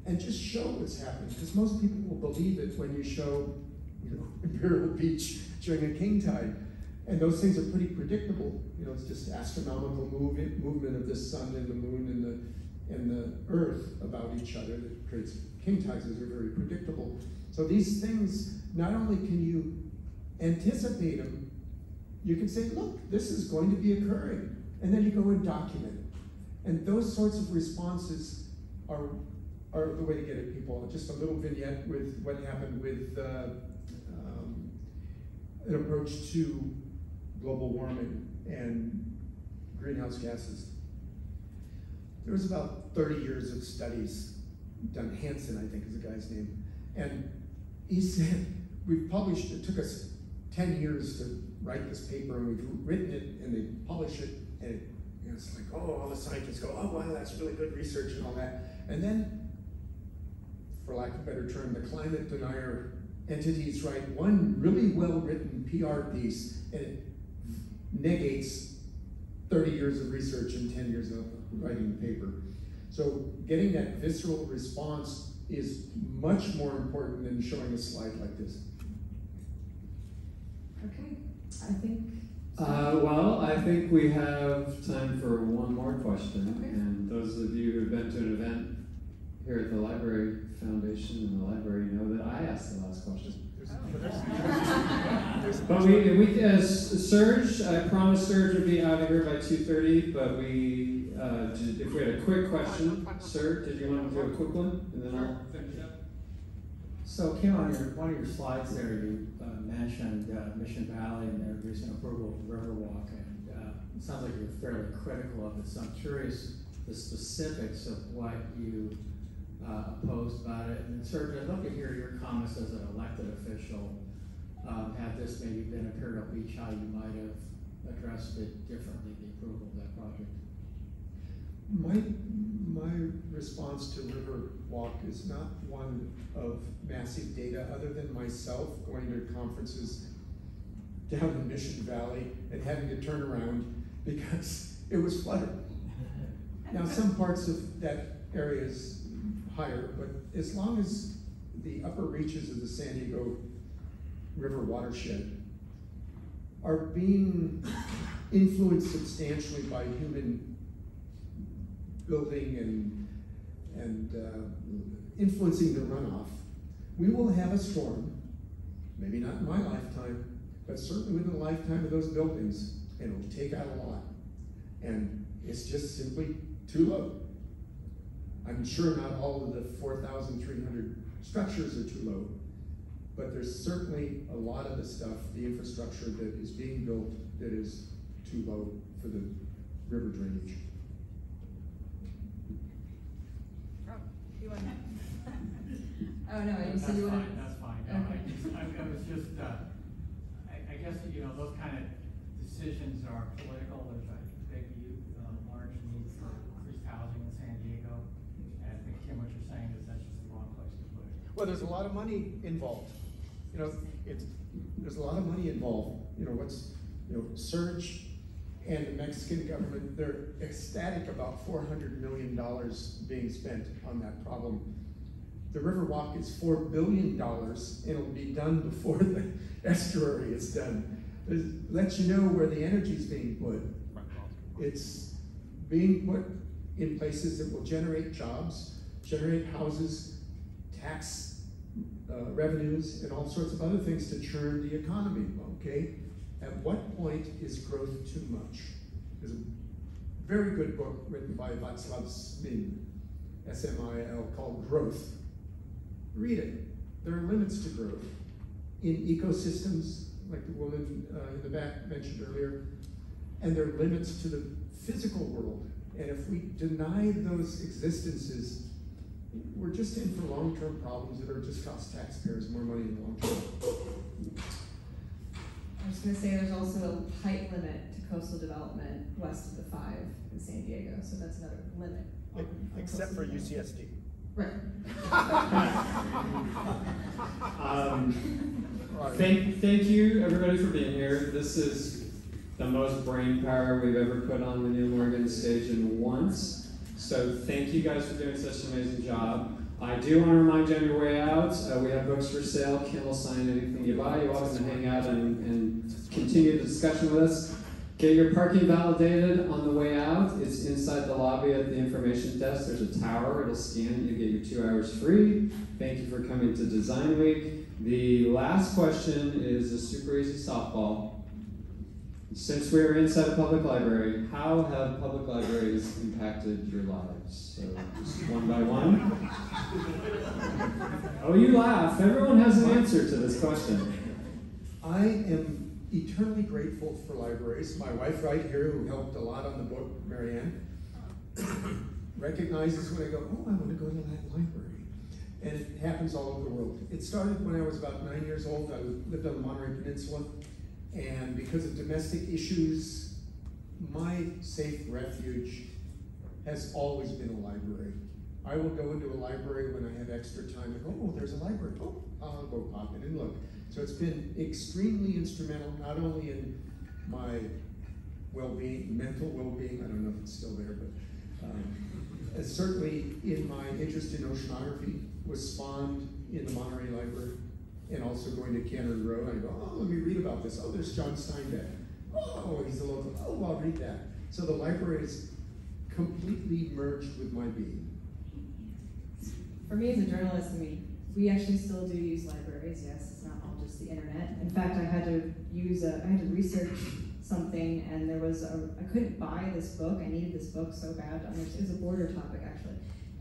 and just show what's happening. Because most people will believe it when you show, you know, Imperial Beach during a king tide. And those things are pretty predictable. You know, it's just astronomical movement, movement of the sun and the moon and the, and the earth about each other that creates king tides. Are very predictable. So these things, not only can you anticipate them, you can say, look, this is going to be occurring. And then you go and document it. And those sorts of responses are, are the way to get at people. Just a little vignette with what happened with uh, um, an approach to global warming and greenhouse gases. There was about 30 years of studies done, Hansen, I think is the guy's name, and he said, we've published, it took us 10 years to write this paper, and we've written it, and they publish it, and it, you know, it's like, oh, all the scientists go, oh, wow, that's really good research and all that. And then, for lack of a better term, the climate denier entities write one really well-written PR piece, and it negates 30 years of research and 10 years of writing the paper. So getting that visceral response is much more important than showing a slide like this. Okay, I think. Uh, well, I think we have time for one more question. Okay. And those of you who have been to an event here at the Library Foundation and the library know that I asked the last question. But we, we, uh, Serge, I promised Serge would be out of here by two thirty, but we, uh, did- if we had a quick question, sir, did you want to do a quick one? And then I'll finish up. So Kim, on your, one of your slides there, you uh, mentioned uh, Mission Valley and their recent approval of Riverwalk, and uh, it sounds like you're fairly critical of it, so I'm curious the specifics of what you uh, opposed about it, and certainly I'd love to hear your comments as an elected official. Um, Had this maybe been a Imperial Beach, how you might have addressed it differently, the approval of that project. My, my response to Riverwalk is not one of massive data, other than myself going to conferences down in Mission Valley and having to turn around because it was flooded. Now, some parts of that area is higher, but as long as the upper reaches of the San Diego River watershed are being influenced substantially by human building and, and uh, influencing the runoff, we will have a storm, maybe not in my lifetime, but certainly within the lifetime of those buildings, and it'll take out a lot. And it's just simply too low. I'm sure not all of the 4,300 structures are too low, but there's certainly a lot of the stuff, the infrastructure that is being built that is too low for the river drainage. You want Oh, no, I didn't see That's you wanna. fine, that's fine, no, I Okay. just, I, I was just, uh, I, I guess, you know, those kind of decisions are political, there's a big, uh, large need for increased housing in San Diego. And I think, Kim, what you're saying is that's just the wrong place to put it. Well, there's a lot of money involved. You know, it's, there's a lot of money involved. You know, what's, you know, Serge and the Mexican government, they're ecstatic about four hundred million dollars being spent on that problem. The Riverwalk is four billion dollars and it'll be done before the estuary is done. It lets you know where the energy is being put. It's being put in places that will generate jobs, generate houses, tax uh, revenues, and all sorts of other things to churn the economy, okay? At what point is growth too much? There's a very good book written by Václav Smil, S-M-I-L, called Growth. Read it. There are limits to growth. In ecosystems, like the woman uh, in the back mentioned earlier, and there are limits to the physical world. And if we deny those existences, we're just in for long-term problems that are just cost taxpayers more money in the long term. I was gonna say there's also a height limit to coastal development west of the five in San Diego, so that's another limit. on- on Except for. UCSD. Right. Um, thank, thank you, everybody, for being here. This is the most brain power we've ever put on the Neil Morgan stage in once. So thank you guys for doing such an amazing job. I do want to remind you on your way out, uh, we have books for sale. Will sign anything you buy. You're welcome to hang out and, and continue the discussion with us. Get your parking validated on the way out. It's inside the lobby at the information desk. There's a tower. It'll scan. You get your two hours free. Thank you for coming to Design Week. The last question is a super easy softball. Since we are inside a public library, how have public libraries impacted your lives? So just one by one. Oh, you laugh. Everyone has an answer to this question. I am eternally grateful for libraries. My wife right here, who helped a lot on the book, Marianne, recognizes when I go, oh, I want to go to that library. And it happens all over the world. It started when I was about nine years old. I lived on the Monterey Peninsula. And because of domestic issues, my safe refuge has always been a library. I will go into a library when I have extra time and go, oh, there's a library. Oh, I'll go pop in and look. So it's been extremely instrumental, not only in my well-being, mental well-being, I don't know if it's still there, but um, certainly in my interest in oceanography was spawned in the Monterey Library and also going to Cannery Row. I go, oh, let me read about this. Oh, there's John Steinbeck. Oh, he's a local. Oh, I'll read that. So the library is completely merged with my being. For me as a journalist, I mean, we actually still do use libraries, yes, it's not all just the internet. In fact, I had to use a, I had to research something and there was a, I couldn't buy this book, I needed this book so bad, it was a border topic actually.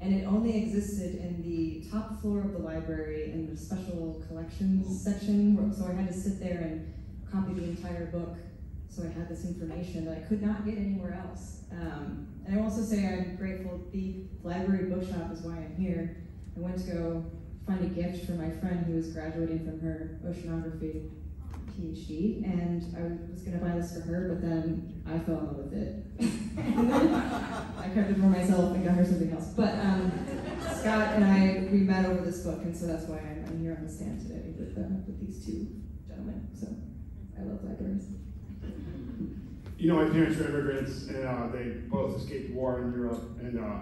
And it only existed in the top floor of the library in the special collections section. So I had to sit there and copy the entire book. So I had this information that I could not get anywhere else. Um, and I also say I'm grateful. The library bookshop is why I'm here. I went to go find a gift for my friend who was graduating from her oceanography PhD, and I was gonna buy this for her, but then I fell in love with it. I kept it for myself and got her something else. But um, Scott and I, we met over this book, and so that's why I'm, I'm here on the stand today with, uh, with these two gentlemen. So I love libraries. You know, my parents were immigrants, and uh, they both escaped war in Europe, and uh,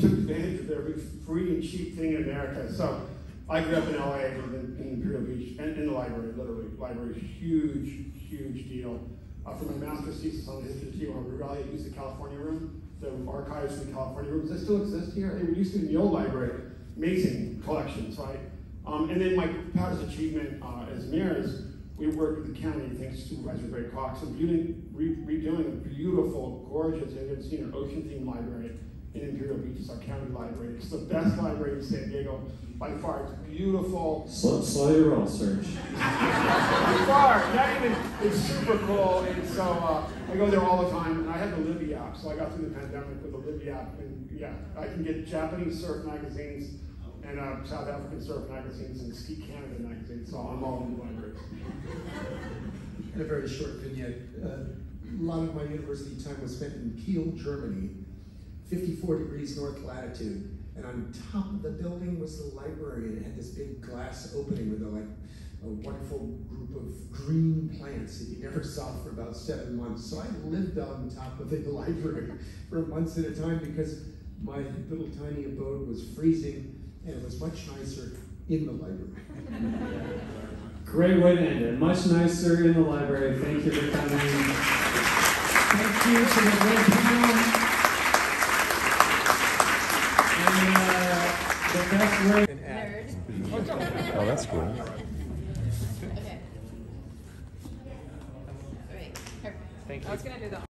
took advantage of every free and cheap thing in America. So I grew up in LA, in, in Imperial Beach, and in the library, literally. Library huge, huge deal. Uh, for my master's thesis on the history of Tijuana River Valley, used the California room. The archives in the California rooms, they still exist here. They used to in the old library. Amazing collections, right? Um, and then my proudest achievement uh, as mayor is we worked with the county, thanks to Supervisor Greg Cox, on redoing, re- redoing a beautiful, gorgeous, you haven't seen an ocean-themed library in Imperial Beach. It's our county library. It's the best library in San Diego by far. It's beautiful. Slow, slow your roll, Serge. By far, not even. It's super cool, and so uh, I go there all the time. And I have the Libby app, so I got through the pandemic with the Libby app, and yeah, I can get Japanese surf magazines and uh, South African surf magazines and Ski Canada magazines. So I'm all in the libraries. And a very short vignette. Uh, a lot of my university time was spent in Kiel, Germany, 54 degrees north latitude. And on top of the building was the library, and it had this big glass opening with a, like a wonderful group of green plants that you never saw for about seven months. So I lived on top of the library for months at a time because my little tiny abode was freezing, and it was much nicer in the library. Great way to end it. Much nicer in the library. Thank you for coming. Thank you to the great panel. And the best way. Oh, that's cool. Okay. All right. Perfect. Thank I was gonna do the